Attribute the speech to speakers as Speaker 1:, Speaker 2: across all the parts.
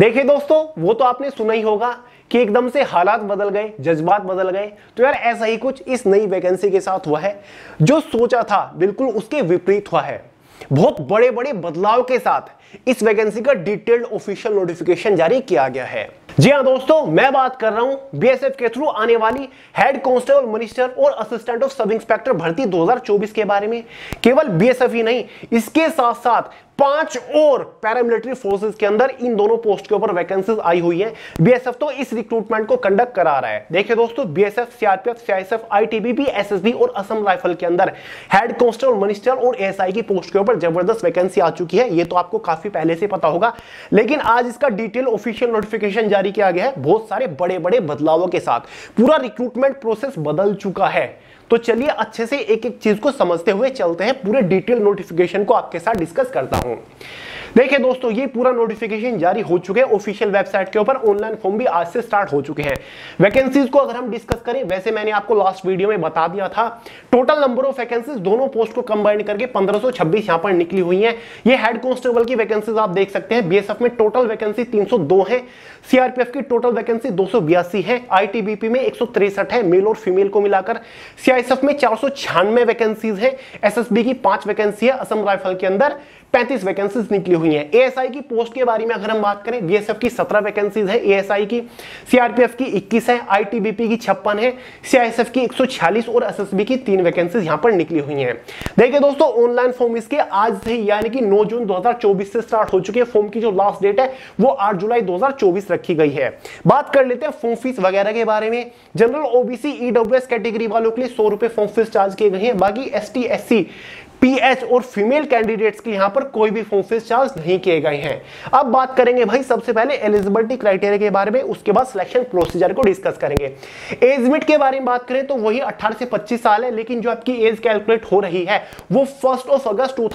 Speaker 1: देखिए दोस्तों, वो तो आपने सुना ही होगा कि एकदम से हालात बदल गए, जज्बात बदल गए। तो यार ऐसा ही कुछ इस नई वैकेंसी के साथ हुआ है, जो सोचा था, बिल्कुल उसके विपरीत हुआ है। बहुत बड़े बड़े बदलाव के साथ इस वैकेंसी का डिटेल्ड ऑफिशियल नोटिफिकेशन जारी किया गया है। जी हाँ दोस्तों, मैं बात कर रहा हूँ बीएसएफ के थ्रू आने वाली हेड कांस्टेबल मिनिस्टर और असिस्टेंट ऑफ़ सब इंस्पेक्टर भर्ती 2024 के बारे में। केवल बीएसएफ ही नहीं, इसके साथ साथ पाँच और पैरामिलिट्री फोर्सेस के अंदर इन दोनों पोस्ट के ऊपर वैकेंसीज आई हुई है। बीएसएफ तो इस रिक्रूटमेंट को कंडक्ट करा रहा है। देखिए दोस्तों BSF CRPF CISF ITBP SSB और असम राइफल के अंदर। हेड कांस्टेबल मिनिस्टर और एएसआई की पोस्ट के ऊपर ज़बरदस्त वैकेंसी आ चुकी है। ये तो आपको काफ़ी पहले से पता होगा। लेकिन आज इसका डिटेल ऑफिशियल नोटिफिकेशन जारी किया गया है। बहुत सारे बड़े बड़े बदलावों के साथ। पूरा रिक्रूटमेंट प्रोसेस बदल चुका है। तो चलिए अच्छे से एक एक चीज़ को समझते हुए चलते हैं। पूरे डिटेल नोटिफिकेशन को आपके साथ डिस्कस करता हूँ। देखिए दोस्तों, ये पूरा नोटिफिकेशन जारी हो चुके हैं ऑफिशियल वेबसाइट के ऊपर। ऑनलाइन फॉर्म भी आज से स्टार्ट हो चुके हैं। वैकेंसीज को अगर हम डिस्कस करें, वैसे मैंने आपको लास्ट वीडियो में बता दिया था। टोटल नंबर ऑफ़ वैकेंसीज दोनों पोस्ट को कंबाइन करके 1526 यहाँ पर निकली हुई है। ये हेड कांस्टेबल की वैकेंसीज आप देख सकते हैं। बीएसएफ में टोटल वैकेंसी 302 है। सीआरपीएफ की टोटल वैकेंसी दो है। आईटीबीपी में एक है। मेल और फीमेल को मिलाकर सीआईएसएफ में चार सौ छियानवे वैकेंसीज है। एसएसबी की पाँच वैकेंसी है। असम राइफल के अंदर पैंतीस वैकेंसीज निकली हुई हैं। एएसआई की पोस्ट के बारे में अगर हम बात करें बीएसएफ की सत्रह वैकेंसीज है। एएसआई की सीआरपीएफ की 21 है। आईटीबीपी की छप्पन है। सीआईएसएफ की 146 और एसएसबी की तीन वैकेंसीज यहाँ पर निकली हुई हैं। देखिए दोस्तों ऑनलाइन फॉर्म इसके आज से यानी कि 9 जून 2024 से स्टार्ट हो चुके हैं। फॉर्म की जो लास्ट डेट है, वो आठ जुलाई 2024 रखी गई है। बात कर लेते हैं फॉर्म फ़ीस वगैरह के बारे में। जनरल ओबीसी ईडब्ल्यूएस कैटेगरी वालों के लिए सौ रुपए फॉर्म फ़ीस चार्ज किए गए हैं। बाकी एस टी पीएच और फीमेल कैंडिडेट्स के यहाँ पर कोई भी फॉर्म फ़ीस चार्ज नहीं किए गए हैं। अब बात करेंगे भाई, सबसे पहले एलिजिबिलिटी क्राइटेरिया के बारे में, उसके बाद सिलेक्शन प्रोसीजर को डिस्कस करेंगे। एज मिट के बारे में बात करें तो वही 18 से 25 साल है, लेकिन जो आपकी एज कैलकुलेट हो रही है, वो फ़र्स्ट ऑफ़ अगस्त टू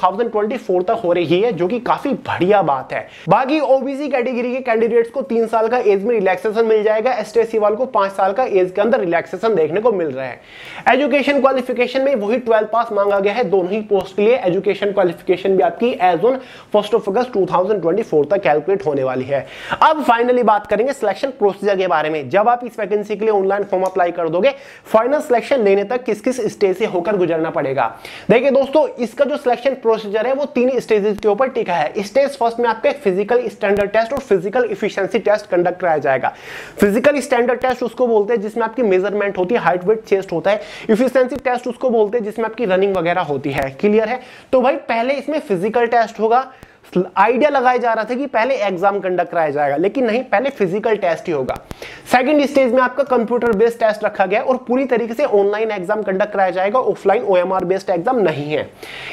Speaker 1: तक हो रही है, जो कि काफ़ी बढ़िया बात है। बाकी ओबीसी कैटेगरी के कैंडिडेट्स को तीन साल का एज में रिलैक्सेशन मिल जाएगा एस वाल को पाँच साल का एज के अंदर रिलैक्सेशन देखने को मिल रहा है। एजुकेशन क्वालिफिकेशन में वही ट्वेल्थ पास मांगा गया है, दोनों ही पोस्ट के लिए एजुकेशन क्वालिफिकेशन भी आपकी एज ऑन फ़र्स्ट ऑफ़ अगस्त 2024 तक कैलकुलेट होने वाली है। अब फाइनली बात करेंगे सिलेक्शन प्रोसीजर के बारे में। जब आप इस वैकेंसी के लिए ऑनलाइन फॉर्म अप्लाई कर दोगे फाइनल सिलेक्शन लेने तक किस किस स्टेज से होकर गुजरना पड़ेगा? देखिए दोस्तों, इसका जो सिलेक्शन प्रोसीजर है, वो तीन स्टेजेस के ऊपर टिका है। स्टेज फ़र्स्ट में आपका फ़िज़िकल स्टैंडर्ड टेस्ट और फ़िज़िकल इफिशियंसी टेस्ट कंडक्ट कराया जाएगा। फ़िज़िकल स्टैंडर्ड टेस्ट उसको बोलते हैं, जिसमें आपकी मेज़रमेंट होती है हाइट वेट चेस्ट होता है। इफिशियंसी टेस्ट उसको बोलते हैं, जिसमें आपकी रनिंग वगैरह होती है। क्लियर है। तो भाई पहले इसमें फ़िज़िकल टेस्ट होगा आइडिया लगाया जा रहा था कि पहले एग्ज़ाम कंडक्ट कराया जाएगा, लेकिन नहीं, पहले फ़िज़िकल टेस्ट ही होगा। सेकंड स्टेज में आपका कंप्यूटर बेस्ड टेस्ट रखा गया और पूरी तरीके से ऑनलाइन एग्ज़ाम कंडक्ट कराया जाएगा ऑफलाइन ओएमआर बेस्ड एग्ज़ाम नहीं है।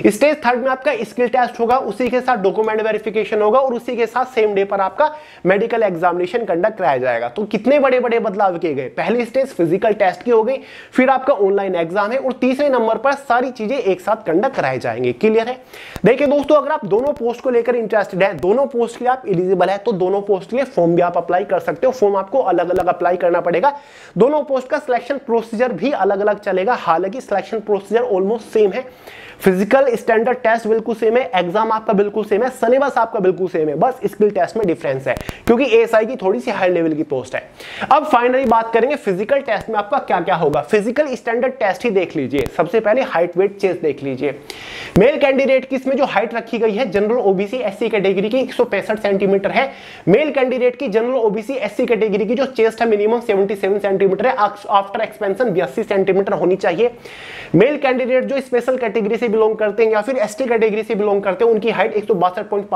Speaker 1: स्टेज थर्ड में आपका स्किल टेस्ट होगा, उसी के साथ डॉक्यूमेंट वेरिफिकेशन होगा और उसी के साथ सेम डे पर आपका मेडिकल एग्जामिनेशन कंडक्ट कराया जाएगा। तो कितने बड़े बड़े बदलाव किए गए? पहली स्टेज फ़िज़िकल टेस्ट की हो गई, फिर आपका ऑनलाइन एग्ज़ाम है और तीसरे नंबर पर सारी चीज़ें एक साथ कंडक्ट कराए जाएँगे। क्लियर है? देखिए दोस्तों, अगर आप दोनों पोस्ट को लेकर इंटरेस्टेड है। दोनों पोस्ट के लिए आप इलिजिबल है तो दोनों पोस्ट के लिए फॉर्म भी आप अप्लाई कर सकते हो। फॉर्म आपको अलग अलग अप्लाई करना पड़ेगा। दोनों पोस्ट का सिलेक्शन प्रोसीजर भी अलग अलग चलेगा। हालाँकि सिलेक्शन प्रोसीजर ऑलमोस्ट सेम है। फ़िज़िकल स्टैंडर्ड टेस्ट बिल्कुल सेम है एग्ज़ाम आपका बिल्कुल सेम है सिलेबस आपका बिल्कुल सेम है, बस स्किल टेस्ट में डिफरेंस है, क्योंकि एएसआई की थोड़ी सी हाई लेवल की पोस्ट है। अब फाइनली बात करेंगे फ़िज़िकल टेस्ट में आपका क्या क्या होगा। फ़िज़िकल स्टैंडर्ड टेस्ट ही देख लीजिए। सबसे पहले हाइट वेट चेस्ट देख लीजिए। मेल कैंडिडेट की इसमें जो हाइट रखी गई है जनरल ओबीसी एससी कैटेगरी की एक सेंटीमीटर है। मेल कैंडिडेट की जनरल ओबीसी एससी कैटेगरी की जो चेस्ट है मिनिमम 77 सेंटीमीटर है। आफ्टर एक्सपेंशन बयासी सेंटीमीटर होनी चाहिए। मेल कैंडिडेट जो स्पेशल कैटेगरी से बिलोंग करते हैं या फिर एसटी कैटेगरी से बिलोंग करते हैं, उनकी हाइट एक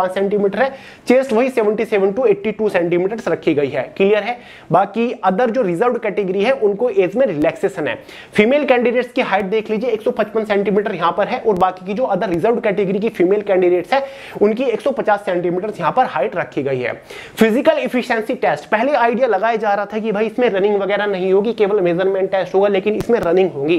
Speaker 1: सेंटीमीटर है चेस्ट वही 77 टू 82 सेंटीमीटर रखी गई है। क्लियर है? बाकी अदर जो रिज़र्व कैटेगरी है, उनको एज में रिलैक्सेशन है। फीमेल कैंडिडेट्स की हाइट देख लीजिए, एक सेंटीमीटर यहाँ पर है, और बाकी की जो अदर रिज़र्व कैटेगरी की फीमेल कैंडिडेट्स है, उनकी 150 सेंटीमीटर यहाँ पर हाइट रखी गई है। फ़िज़िकल इफिशियंसी टेस्ट पहले आइडिया लगाया जा रहा था कि भाई इसमें रनिंग वगैरह नहीं होगी, केवल मेज़रमेंट टेस्ट होगा, लेकिन इसमें रनिंग होगी।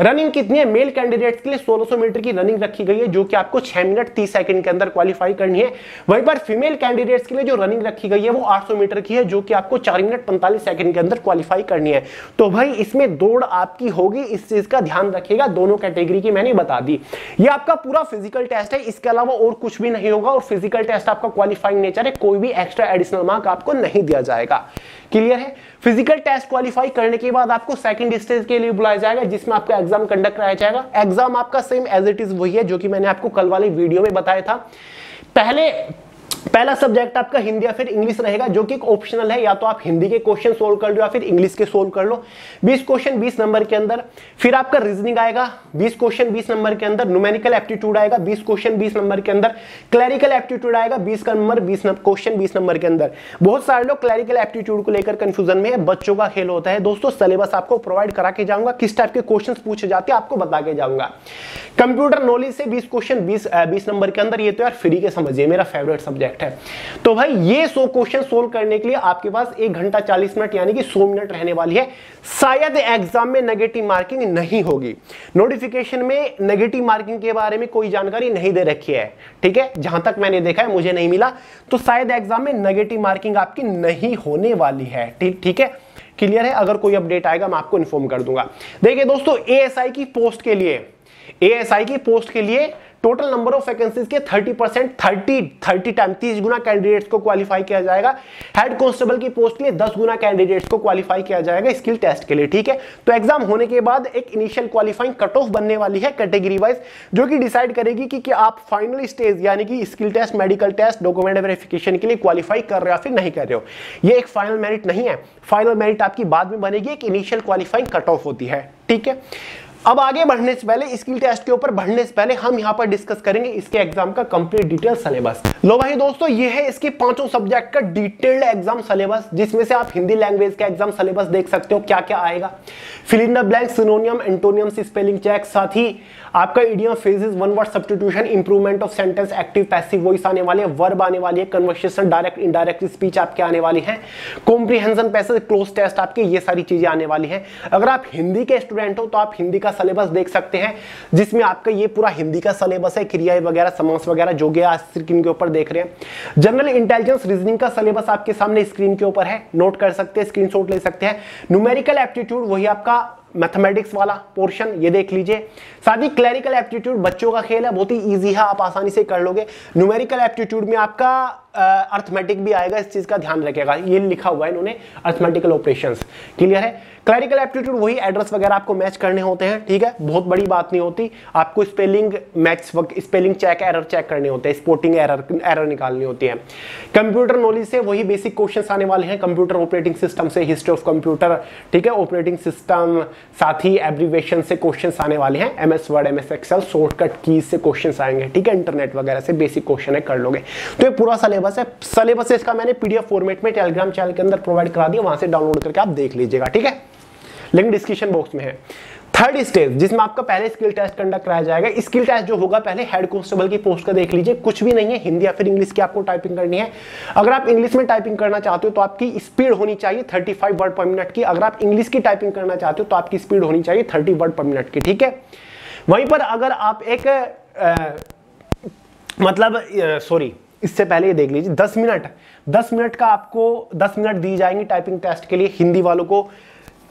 Speaker 1: रनिंग कितनी है? मेल कैंडिडेट्स के लिए 1600 मीटर की रनिंग रखी गई है, जो कि आपको 6 मिनट 30 सेकंड के अंदर क्वालिफाई करनी है। वहीं पर फीमेल कैंडिडेट्स के लिए जो रनिंग रखी गई है, वो 800 मीटर की है, जो कि आपको 4 मिनट 45 सेकंड के अंदर क्वालिफाई करनी है। तो भाई, इसमें दौड़ आपकी होगी, इस चीज़ का ध्यान रखिएगा, दोनों कैटेगरी की मैंने बता दी। ये आपका पूरा फ़िज़िकल टेस्ट है, इसके अलावा और कुछ भी नहीं होगा, और फ़िज़िकल टेस्ट आपका क्वालिफाइंग नेचर है, कोई भी एक्स्ट्रा एडिशनल मार्क आपको नहीं दिया जाएगा। क्लियर है? फ़िज़िकल टेस्ट क्वालिफाई करने के बाद आपको सेकंड स्टेज के लिए बुलाया जाएगा, जिसमें आपका एग्ज़ाम कंडक्ट कराया जाएगा। एग्ज़ाम आपका सेम एज इट इज़ वही है, जो कि मैंने आपको कल वाली वीडियो में बताया था। पहले पहला सब्जेक्ट आपका हिंदी या फिर इंग्लिश रहेगा, जो कि एक ऑप्शनल है, या तो आप हिंदी के क्वेश्चन सोल्व कर लो या फिर इंग्लिश के सोल्व कर लो। 20 क्वेश्चन 20 नंबर के अंदर, फिर आपका रीजनिंग आएगा 20 क्वेश्चन 20 नंबर के अंदर न्यूमेरिकल एप्टीट्यूड आएगा 20 क्वेश्चन 20 नंबर के अंदर क्लैरिकल एप्टीट्यूड आएगा 20 का नंबर 20 क्वेश्चन 20 नंबर के अंदर। बहुत सारे लोग क्लैरिकल एप्टीट्यूड को लेकर कंफ्यूजन में है, बच्चों का खेल होता है। दोस्तों सिलेबस आपको प्रोवाइड करा के जाऊँगा, किस टाइप के क्वेश्चन पूछे जाते हैं आपको बता के जाऊँगा। कंप्यूटर नॉलेज से बीस क्वेश्चन बीस बीस नंबर के अंदर, ये तो यार फ्री के समझिए, मेरा फेवरेट सब्जेक्ट है। तो भाई, ये सौ क्वेश्चन सोल्व करने के लिए आपके पास एक घंटा चालीस मिनट, यानी कि सौ मिनट रहने वाली है। शायद एग्ज़ाम में नेगेटिव मार्किंग नहीं होगी। नोटिफिकेशन में नेगेटिव मार्किंग के बारे में कोई जानकारी नहीं दे रखी है। ठीक है? जहाँ तक मैंने देखा है, मुझे नहीं मिला। तो शायद एग्ज़ाम में नेगेटिव मार्किंग आपकी नहीं होने वाली है। ठीक है? क्लियर है? अगर कोई अपडेट आएगा, मैं आपको इन्फॉर्म कर दूँगा। देखिए दोस्तों एएसआई की पोस्ट के लिए एएसआई की पोस्ट के लिए टोटल नंबर ऑफ़ वैकेंसीज के 30 परसेंट थर्टी थर्टी टाइम तीस गुना कैंडिडेट्स को क्वालिफाई किया जाएगा। हेड कांस्टेबल की पोस्ट के लिए 10 गुना कैंडिडेट्स को क्वालिफाई किया जाएगा स्किल टेस्ट के लिए ठीक है? तो एग्ज़ाम होने के बाद एक इनिशियल क्वालिफाइंग कट ऑफ़ बनने वाली है कैटेगरी वाइज जो कि डिसाइड करेगी कि, कि आप फाइनल स्टेज यानी कि skill test medical test document verification के लिए क्वालिफाई कर रहे हो फिर नहीं कर रहे हो। ये एक फाइनल मेरिट नहीं है। फाइनल मेरिट आपकी बाद में बनेगी एक इनिशियल क्वालिफाइंग कट ऑफ़ होती है ठीक है? अब आगे बढ़ने से पहले, स्किल टेस्ट के ऊपर बढ़ने से पहले हम यहाँ पर डिस्कस करेंगे इसके एग्ज़ाम का कंप्लीट डिटेल सिलेबस लो भाई दोस्तों, ये है इसके पाँचों सब्जेक्ट का डिटेल्ड एग्ज़ाम सिलेबस जिसमें से आप हिंदी लैंग्वेज का एग्ज़ाम सिलेबस देख सकते हो क्या क्या आएगा fill the blank synonym antonym spelling check साथ ही आपका idiom phrases one word substitution improvement of sentence active passive voice आने वाले वर्ब आने वाली है कन्वर्सेशन डायरेक्ट इनडायरेक्ट स्पीच आपके आने वाली है। कॉम्प्रीहेंशन पैसेज क्लोज टेस्ट आपके, ये सारी चीज़ें आने वाली है। अगर आप हिंदी के स्टूडेंट हो तो आप हिंदी का सिलेबस देख सकते हैं, जिसमें आपका ये पूरा हिंदी का सिलेबस है क्रिया वगैरह समास वगैरह, जो गया स्क्रीन के ऊपर देख रहे हैं। जनरल इंटेलिजेंस रीजनिंग का सिलेबस आपके सामने स्क्रीन के ऊपर है नोट कर सकते हैं स्क्रीन ले सकते हैं। न्यूमेरिकल एप्टीट्यूड वही आपका मैथमेटिक्स वाला पोर्शन ये देख लीजिए। साथ ही क्लैरिकल एप्टीट्यूड बच्चों का खेल है, बहुत ही इजी है, आप आसानी से कर लोगे। न्यूमेरिकल एप्टीट्यूड में आपका अर्थमेटिक भी आएगा, इस चीज़ का ध्यान रखेगा ये लिखा हुआ है इन्होंने अर्थमेटिकल ऑपरेशंस क्लियर है? क्लैरिकल एप्टीट्यूड वही एड्रेस वगैरह आपको मैच करने होते हैं, ठीक है? बहुत बड़ी बात नहीं होती। आपको spelling match spelling check error check करने होते हैं स्पोर्टिंग एरर एरर निकालनी होती है। कंप्यूटर नॉलेज से वही बेसिक क्वेश्चन आने वाले हैं कंप्यूटर ऑपरेटिंग सिस्टम से हिस्ट्री ऑफ़ कंप्यूटर ठीक है? ऑपरेटिंग सिस्टम साथ ही एब्रीवेशन से क्वेश्चन आने वाले हैं। M S word M S excel shortcut keys से क्वेश्चन आएँगे, ठीक है? इंटरनेट वगैरह से बेसिक क्वेश्चन है, कर लोगे। तो ये पूरा सिलेबस है। सिलेबस इसका मैंने पीडीएफ फॉर्मेट में टेलीग्राम चैनल के अंदर प्रोवाइड करा दिया। वहाँ से डाउनलोड करके आप देख लीजिएगा, ठीक है? लिंक डिस्क्रिप्शन बॉक्स में है। थर्ड स्टेज जिसमें आपका पहले स्किल टेस्ट कंडक्ट कराया जाएगा स्किल टेस्ट जो होगा पहले हेड कांस्टेबल की पोस्ट का देख लीजिए। कुछ भी नहीं है हिंदी या फिर इंग्लिश की आपको टाइपिंग करनी है। अगर आप इंग्लिश में टाइपिंग करना चाहते हो तो आपकी स्पीड होनी चाहिए 35 वर्ड पर मिनट की। अगर आप इंग्लिश की टाइपिंग करना चाहते हो तो आपकी स्पीड होनी चाहिए 30 वर्ड पर मिनट की ठीक है? वहीं पर अगर आप एक आ, मतलब सॉरी इससे पहले ये देख लीजिए 10 मिनट 10 मिनट का आपको 10 मिनट दी जाएँगी टाइपिंग टेस्ट के लिए हिंदी वालों को।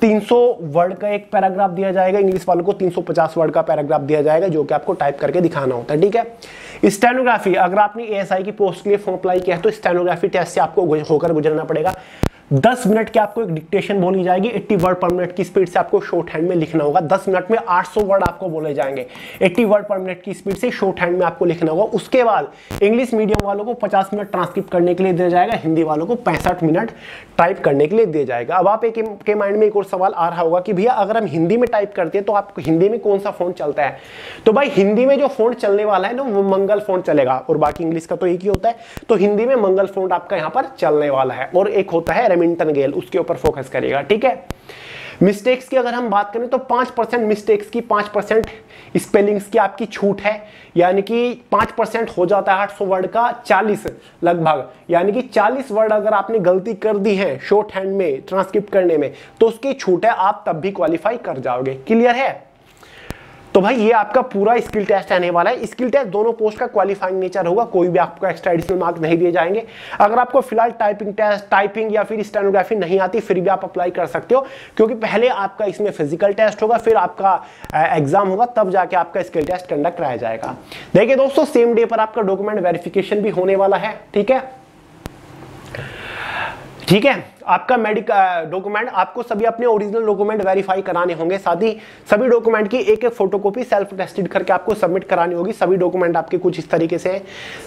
Speaker 1: 300 वर्ड का एक पैराग्राफ दिया जाएगा, इंग्लिश वालों को 350 वर्ड का पैराग्राफ दिया जाएगा, जो कि आपको टाइप करके दिखाना होता है, ठीक है? स्टेनोग्राफी, अगर आपने एएसआई की पोस्ट के लिए फॉर्म अप्लाई किया है तो स्टेनोग्राफी टेस्ट से आपको होकर गुजरना पड़ेगा। 10 मिनट की आपको एक डिक्टेशन बोली जाएगी 80 वर्ड पर मिनट की स्पीड से आपको शॉर्ट हैंड में लिखना होगा। 10 मिनट में 800 वर्ड आपको बोले जाएँगे। 80 वर्ड पर मिनट की स्पीड से शॉर्ट हैंड में आपको लिखना होगा। उसके बाद इंग्लिश मीडियम वालों को 50 मिनट ट्रांसक्रिप्ट करने के लिए दिया जाएगा। हिंदी वालों को पैंसठ मिनट टाइप करने के लिए दिया जाएगा। अब आप एक माइंड में एक और सवाल आ रहा होगा कि भैया, अगर हम हिंदी में टाइप करते हैं तो आप हिंदी में कौन सा फ़ोन चलता है? तो भाई, हिंदी में जो फ़ोन चलने वाला है ना, वो मंगल फ़ोन चलेगा। और बाकी इंग्लिश का तो एक ही होता है। तो हिंदी में मंगल फ़ोन आपका यहाँ पर चलने वाला है। और एक होता है रेमिंटन गेल, उसके ऊपर फोकस करेगा, ठीक है? मिस्टेक्स की अगर हम बात करें तो पाँच परसेंट मिस्टेक्स की, पाँच परसेंट स्पेलिंग्स की आपकी छूट है। यानी कि पाँच परसेंट हो जाता है आठ सौ वर्ड का चालीस लगभग। यानी कि चालीस वर्ड अगर आपने गलती कर दी है शॉर्ट हैंड में ट्रांसक्रिप्ट करने में तो उसकी छूट है, आप तब भी क्वालिफाई कर जाओगे। क्लियर है? तो भाई, ये आपका पूरा स्किल टेस्ट आने वाला है। स्किल टेस्ट दोनों पोस्ट का क्वालिफाइंग नेचर होगा। कोई भी आपको एक्स्ट्रा एडिशनल मार्क नहीं दिए जाएँगे। अगर आपको फ़िलहाल टाइपिंग टेस्ट टाइपिंग या फिर स्टेनोग्राफी नहीं आती, फिर भी आप अप्लाई कर सकते हो। क्योंकि पहले आपका इसमें फ़िज़िकल टेस्ट होगा, फिर आपका एग्ज़ाम होगा, तब जाके आपका स्किल टेस्ट कंडक्ट कराया जाएगा। देखिए दोस्तों सेम डे पर आपका डॉक्यूमेंट वेरिफिकेशन भी होने वाला है, ठीक है? ठीक है? आपका मेडिकल डॉक्यूमेंट आपको सभी अपने ओरिजिनल डॉक्यूमेंट वेरीफाई कराने होंगे। साथ ही सभी डॉक्यूमेंट की एक एक फोटोकॉपी सेल्फ टेस्टेड करके आपको सबमिट करानी होगी। सभी डॉक्यूमेंट आपके कुछ इस तरीके से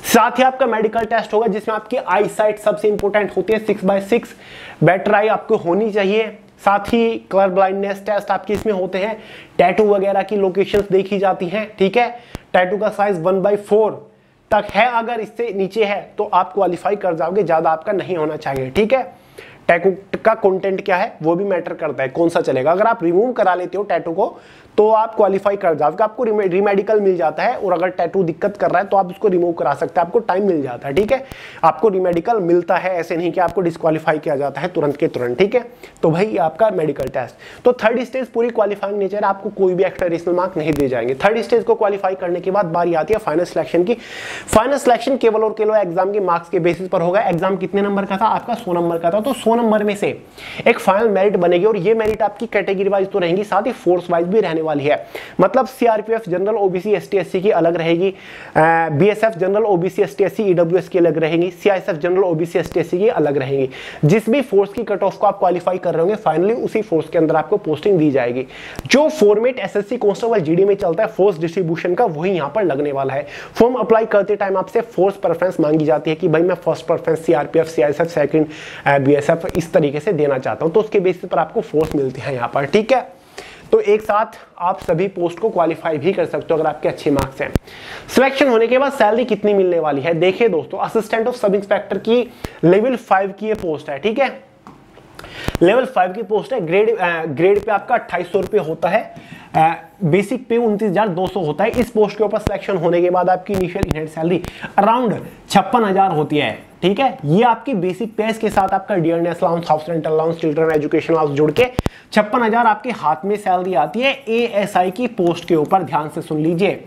Speaker 1: साथ ही आपका मेडिकल टेस्ट होगा, जिसमें आपकी आई साइट सबसे इंपॉर्टेंट होती है। Six by six better eye आपको होनी चाहिए। साथ ही कलर ब्लाइंडनेस टेस्ट आपके इसमें होते हैं। टैटू वगैरह की लोकेशंस देखी जाती हैं। ठीक है? टैटू का साइज़ वन बाई फोर तक है, अगर इससे नीचे है तो आप क्वालिफाई कर जाओगे, ज़्यादा आपका नहीं होना चाहिए, ठीक है? टैटू का कंटेंट क्या है, वो भी मैटर करता है, कौन सा चलेगा? अगर आप रिमूव करा लेते हो टैटू को तो आप क्वालिफाई कर जाओगे आपको रिमेडिकल मिल जाता है और अगर टैटू दिक्कत कर रहा है तो आप उसको रिमूव करा सकते हैं, आपको टाइम मिल जाता है, ठीक है? आपको रिमेडिकल मिलता है, ऐसे नहीं कि आपको डिस्कालीफाई किया जाता है तुरंत के तुरंत, ठीक है? तो भाई आपका मेडिकल टेस्ट तो थर्ड स्टेज पूरी क्वालिफाइंग नेचर आपको कोई भी एक्स्ट्रा एडिशनल मार्क नहीं दिए जाएँगे. थर्ड स्टेज को क्वालिफाई करने के बाद बारी आती है फाइनल सिलेक्शन की. फाइनल सिलेक्शन केवल और केवल एग्ज़ाम के मार्क्स के बेसिस पर होगा. एग्ज़ाम कितने नंबर का था? आपका सौ नंबर का था. तो सौ नंबर में से एक फाइनल मेरिट बनेगी और ये मेरिट आपकी कैटेगरी वाइज तो रहेंगी, साथ ही फोर्स वाइज भी रहने वाली है। मतलब CRPF general OBC ST SC की अलग रहेगी BSF general OBC ST SC EWS की अलग रहेगी CISF general OBC ST SC की अलग रहेगी। जिस भी फोर्स की कट ऑफ़ को आप क्वालिफाई कर रहे होंगे फाइनली उसी फोर्स के अंदर आपको पोस्टिंग दी जाएगी। जो फॉर्मेट एसएससी कांस्टेबल जीडी में चलता है फोर्स डिस्ट्रीब्यूशन का वही यहाँ पर लगने वाला है। फॉर्म अप्लाई करते टाइम आपसे फोर्स प्रेफरेंस मांगी जाती है कि भाई मैं first preference CRPF CISF second BSF इस तरीके से देना चाहता हूँ। तो उसके बेसिस पर आपको फोर्स मिलती है यहाँ पर, ठीक है? तो एक साथ आप सभी पोस्ट को क्वालिफाई भी कर सकते हो अगर आपके अच्छे मार्क्स हैं। सिलेक्शन होने के बाद सैलरी कितनी मिलने वाली है? देखिए दोस्तों असिस्टेंट ऑफ़ सब इंस्पेक्टर की लेवल फाइव की ये पोस्ट है, ठीक है? लेवल फाइव की पोस्ट है ग्रेड ग्रेड पे आपका अट्ठाईस सौ होता है। बेसिक पे उनतीस हज़ार दो सौ होता है। इस पोस्ट के ऊपर सिलेक्शन होने के बाद आपकी इनिशियल सैलरी अराउंड छप्पन हज़ार होती है। ठीक है? ये आपकी बेसिक पेस के साथ आपका dearness allowance house rent allowance children education allowance जुड़ के छप्पन हज़ार आपके हाथ में सैलरी आती है एएसआई की पोस्ट के ऊपर, ध्यान से सुन लीजिए।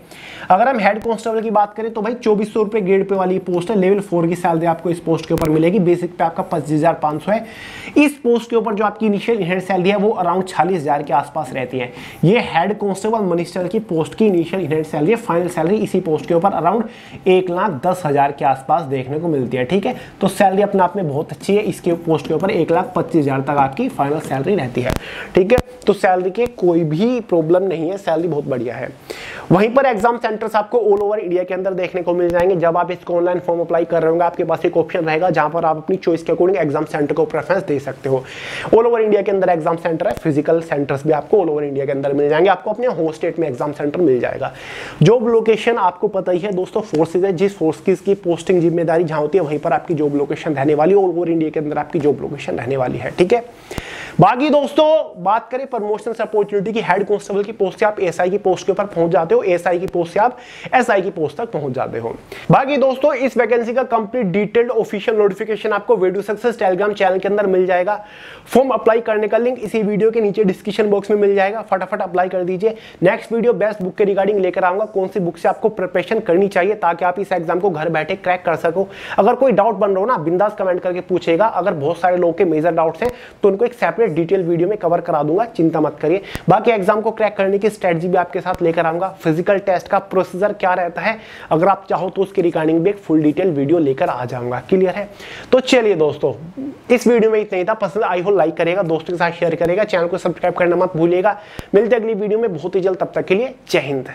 Speaker 1: अगर हम हेड कांस्टेबल की बात करें तो भाई चौबीस सौ रुपए ग्रेड पे वाली पोस्ट है लेवल फोर की सैलरी आपको इस पोस्ट के ऊपर मिलेगी। बेसिक पे आपका पच्चीस हज़ार पाँच सौ है। इस पोस्ट के ऊपर जो आपकी इनिशियल हेड सैलरी है, वो अराउंड छियालीस हज़ार के आसपास रहती है। ये हेड कांस्टेबल मिनिस्टर की पोस्ट की initial head salary final salary इसी पोस्ट के ऊपर अराउंड एक लाख दस हज़ार के आसपास देखने को मिलती है, ठीक है? तो सैलरी अपने आप में बहुत अच्छी है। इसके पोस्ट के ऊपर एक लाख पच्चीस हज़ार तक आपकी फाइनल सैलरी रहती है। ठीक है? तो सैलरी के कोई भी प्रॉब्लम नहीं है। सैलरी बहुत बढ़िया है। वहीं पर एग्ज़ाम सेंटर्स आपको ऑल ओवर इंडिया के अंदर देखने को मिल जाएँगे। जब आप इसको ऑनलाइन फॉर्म अप्लाई कर रहे होंगे, आपके पास एक ऑप्शन रहेगा, जहाँ पर आप अपनी चॉइस के अकॉर्डिंग एग्ज़ाम सेंटर को प्रेफरेंस दे सकते हो। ऑल ओवर इंडिया के अंदर एग्ज़ाम सेंटर है। फ़िज़िकल सेंटर्स भी आपको ऑल ओवर इंडिया के अंदर मिल जाएँगे। आपको अपने होम स्टेट में एग्ज़ाम सेंटर मिल जाएगा। जॉब लोकेशन आपको पता ही है दोस्तों फोर्सेज है जिस फोर्स की पोस्टिंग ज़िम्मेदारी जहाँ होती है, वहीं पर आपकी जॉब लोकेशन रहने वाली है ऑल ओवर इंडिया के अंदर आपकी जॉब लोकेशन रहने वाली है, ठीक है? बाकी दोस्तों, बात करें प्रमोशन अपॉर्चुनिटी की हेड कांस्टेबल की पोस्ट से आप एसआई की पोस्ट के ऊपर पहुँच जाते हो एसआई की पोस्ट से आप एसआई की पोस्ट तक पहुँच जाते हो। बाकी दोस्तों, इस वैकेंसी का कंप्लीट डिटेल्ड ऑफिशियल नोटिफिकेशन आपको वीडियो सक्सेस टेलीग्राम चैनल के अंदर मिल जाएगा। फॉर्म अप्लाई करने का लिंक इसी वीडियो के नीचे डिस्क्रिप्शन बॉक्स में मिल जाएगा। फटाफट अप्लाई कर दीजिए। नेक्स्ट वीडियो बेस्ट बुक के रिगार्डिंग लेकर आऊँगा। कौन सी बुक से आपको प्रिपरेशन करनी चाहिए ताकि आप इस एग्ज़ाम को घर बैठे क्रैक कर सको। अगर कोई डाउट बन रहा हो ना, बिंदास कमेंट करके पूछेगा। अगर बहुत सारे लोग के मेजर डाउट्स हैं तो उनको एक सेपरेट डिटेल वीडियो में कवर करा दूँगा, चिंता मत करिए। बाकी एग्ज़ाम को क्रैक करने की स्ट्रेटजी भी आपके साथ लेकर आऊँगा। फ़िज़िकल टेस्ट का प्रोसीजर क्या रहता है, अगर आप चाहो तो उसके रिगार्डिंग भी एक फुल डिटेल वीडियो लेकर आ जाऊँगा। क्लियर है? तो चलिए दोस्तों, इस वीडियो में इतना ही था। पसंद आई हो लाइक करेगा दोस्तों के साथ शेयर करेगा चैनल को सब्सक्राइब करना मत भूलिएगा। मिलते अगली वीडियो में। बहुत ही जल्द, तब तक के लिए जय हिंद।